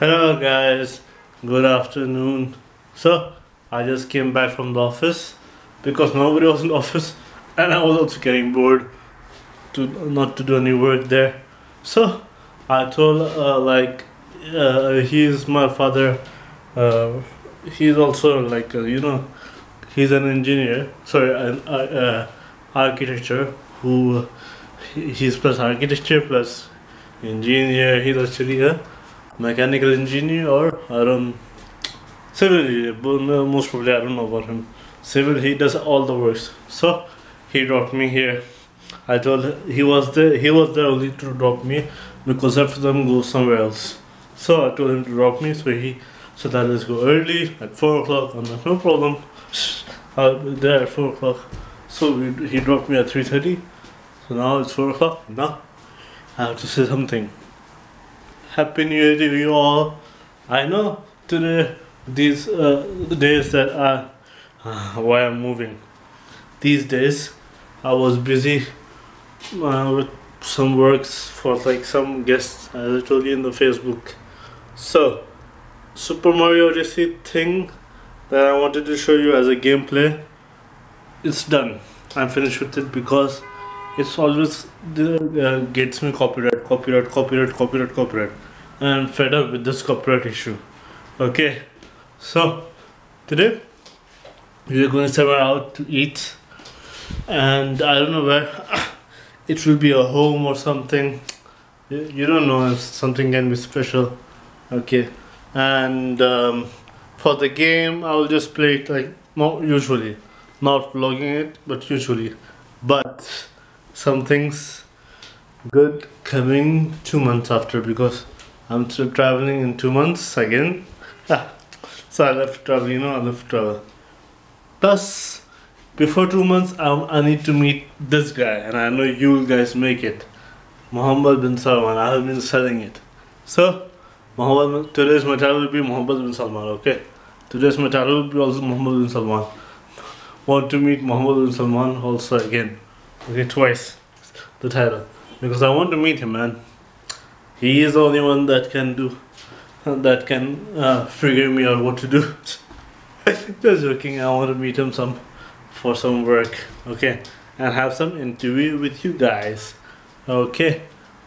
Hello guys, good afternoon. So, I just came back from the office because nobody was in the office and I was also getting bored to not to do any work there. So, I told uh, like uh, he's my father. Uh, he's also like uh, you know he's an engineer. Sorry, an uh, uh, architecture who he- he's plus architecture plus engineer. He's actually a mechanical engineer or I don't civil. But most probably I don't know about him. Civil, he does all the works. So he dropped me here. I told he was there. He was there only to drop me because after them go somewhere else. So I told him to drop me. So he said that let's go early at four o'clock. I'm like no problem. I'll be there at four o'clock. So we, he dropped me at three thirty. So now it's four o'clock. Now I have to say something. Happy New Year to you all. I know today these uh, days that I uh, why I'm moving. These days I was busy uh, with some works for like some guests as I told you in the Facebook. So Super Mario Odyssey thing that I wanted to show you as a gameplay, it's done. I'm finished with it because it's always uh, gets me copyright, copyright, copyright, copyright, copyright, and I'm fed up with this copyright issue. Okay, so today we are going somewhere out to eat, and I don't know where. It will be a home or something. You you don't know if something can be special. Okay, and um, for the game, I will just play it like not usually, not vlogging it, but usually. But some things good coming two months after because I'm still traveling in two months again. So I left travel, you know, I left travel. Plus, before two months, I, I need to meet this guy, and I know you guys make it. Muhammad bin Salman. I have been selling it. So, Muhammad, today's my title will be Muhammad bin Salman. Okay, today's my title will be also Muhammad bin Salman. Want to meet Muhammad bin Salman also again. Okay, twice the title because I want to meet him, man. He is the only one that can do that can uh, figure me out what to do. Just joking. I want to meet him some for some work. Okay, and have some interview with you guys. Okay,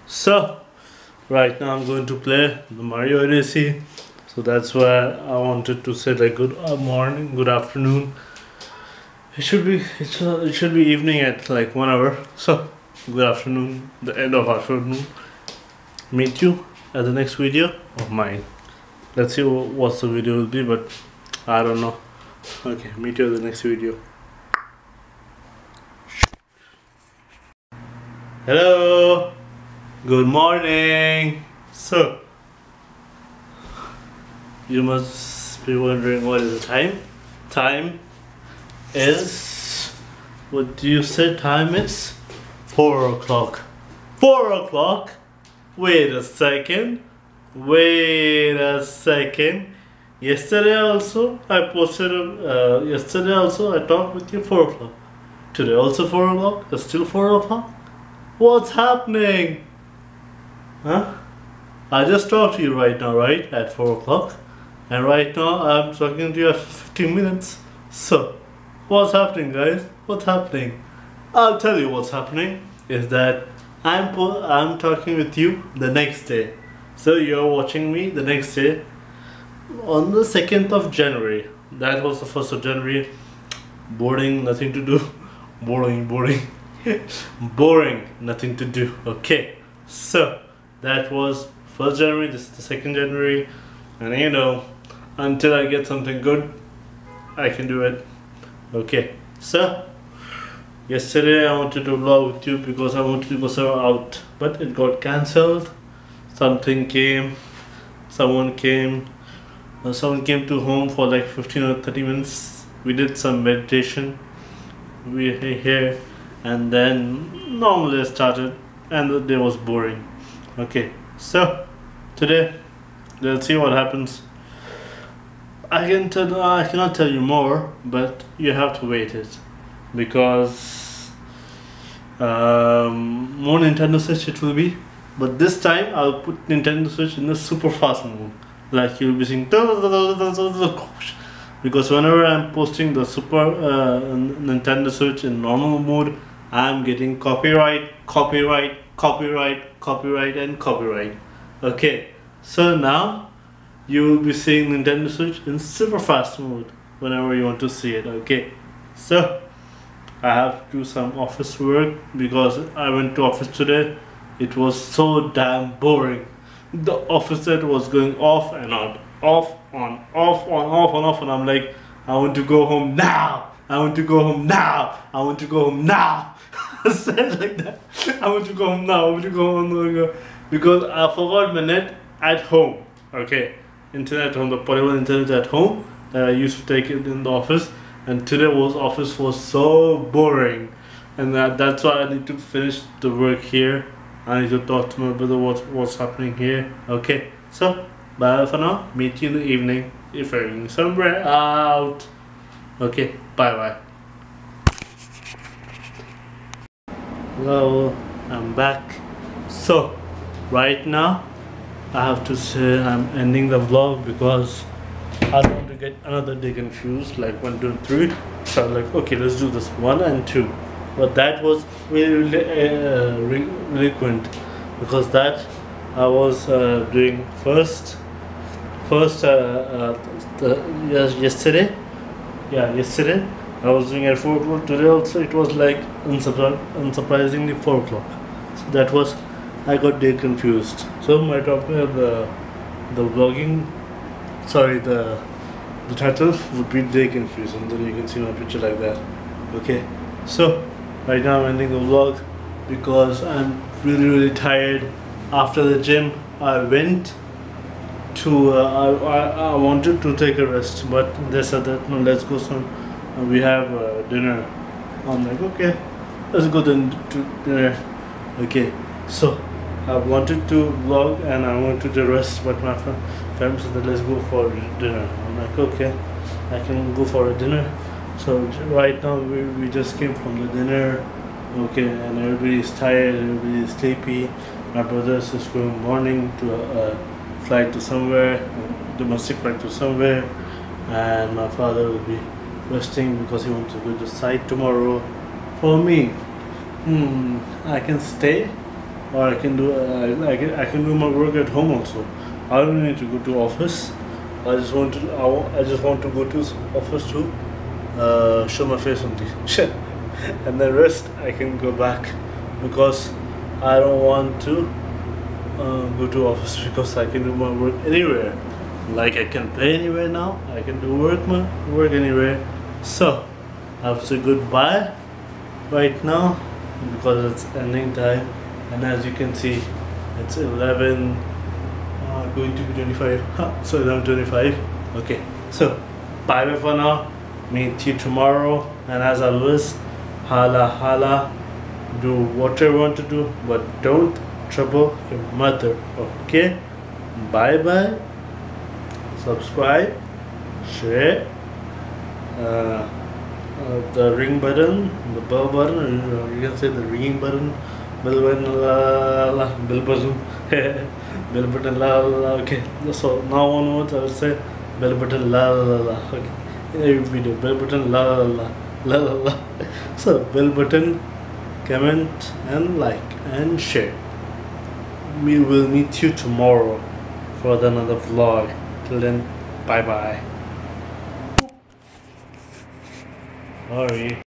so right now I'm going to play the Mario Odyssey. So that's why I wanted to say like good uh, morning, good afternoon. It should be it's, uh, it should be evening at like one hour. So good afternoon, the end of afternoon. Meet you at the next video of mine. Let's see wh- what the video will be, but I don't know. Okay, meet you at the next video. Hello. Good morning. So, you must be wondering what is the time? Time is. What do you say time is? Four o'clock. Four o'clock? Wait a second. Wait a second. Yesterday also I posted. Uh, yesterday also I talked with you four o'clock. Today also four o'clock. It's still four o'clock. What's happening? Huh? I just talked to you right now, right? At 4 o'clock. And right now I'm talking to you at 15 minutes. So, what's happening, guys? What's happening? I'll tell you what's happening is that I'm I'm talking with you the next day. So you're watching me the next day on the 2nd of January. That was the 1st of January. Boring, nothing to do. Boring, boring. boring, nothing to do. Okay, so that was 1st January, this is the 2nd January, and you know, until I get something good, I can do it. Okay, so yesterday I wanted to vlog with you because I wanted to go somewhere out, but it got cancelled. Something came, someone came, uh, someone came to home for like 15 or 30 minutes. We did some meditation. We here and then normally I started and the day was boring okay so today let's see what happens I can tell I cannot tell you more but you have to wait it. Because um, more Nintendo Switch it will be but this time I'll put Nintendo Switch in the super fast mode. Like you'll be seeing because whenever I'm posting the Super uh, Nintendo Switch in normal mode, I'm getting copyright, copyright, copyright, copyright, and copyright. Okay, so now you will be seeing Nintendo Switch in super fast mode whenever you want to see it. Okay, so I have to do some office work because I went to office today. It was so damn boring. The office set was going off and on, off, on, off, on, off, on, off, and I'm like, I want to go home now. I want to go home now. I want to go home now. I said like that. I want to go home now. I want to go home now. Because I forgot my net at home. Okay. Internet at home, the portable internet at home that I used to take it in the office and today was office was so boring. And that, that's why I need to finish the work here. I need to talk to my brother what, what's happening here. Okay so bye for now. Meet you in the evening. If you're somewhere out. Okay bye bye hello I'm back. So right now I have to say I'm ending the vlog because I don't want to get another day confused like one, two, three. So I'm like, okay, let's do this one and two. But that was really, really, uh, because that I was uh, doing first, first uh, uh, the, yes, yesterday. Yeah, yesterday I was doing at four o'clock. Today also it was like unsurpri unsurprisingly four o'clock. So that was I got day confused. So my topic the the vlogging sorry the the title would be day confusing then you can see my picture like that. Okay. So right now I'm ending the vlog because I'm really really tired. After the gym I went to uh, I, I, I wanted to take a rest but they said that no let's go some uh, we have uh, dinner. I'm like okay let's go then to dinner. Okay. So I wanted to vlog and I wanted to rest but my friend said let's go for dinner. I'm like okay I can go for a dinner. So right now we, we just came from the dinner okay and everybody's tired everybody's sleepy. My brother is going morning to a, a flight to somewhere domestic flight to somewhere and my father will be resting because he wants to go to site tomorrow for me. Hmm I can stay or I can do uh, I, can, I can do my work at home also. I don't need to go to office. I just want to I, I just want to go to office to uh, show my face on the and then rest I can go back. Because I don't want to uh, go to office because I can do my work anywhere. Like I can play anywhere now. I can do work my work anywhere. So I have to say goodbye right now because it's ending time and as you can see it's 11 uh, going to be 25 so 11 25 okay so bye bye for now. Meet you tomorrow. And as always hala hala do whatever you want to do but don't trouble your mother okay? Bye bye. Subscribe share uh, uh, the ring button the bell button you can say the ringing button button la la bell button la la okay. So now onwards I will say bell button la la la okay. every video bell button la la la la la la so bell button comment and like and share. We will meet you tomorrow for another vlog. Till then bye bye sorry